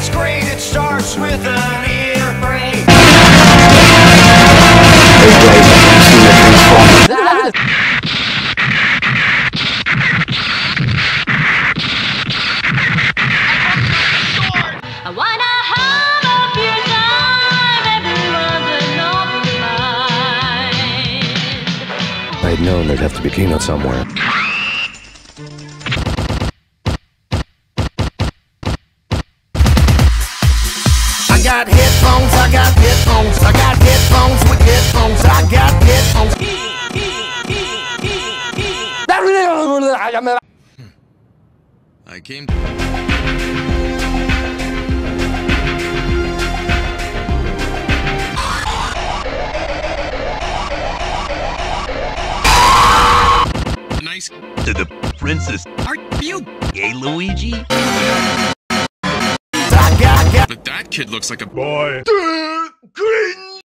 That's great, it starts with an earframe. I wanna have a few time, everyone's an open. I had known there'd have to be peanuts somewhere. I got headphones, I got headphones, I got headphones with headphones, I got headphones. I came. Nice to the princess. Are you gay, Luigi? I got, got But that kid looks like a boy. Green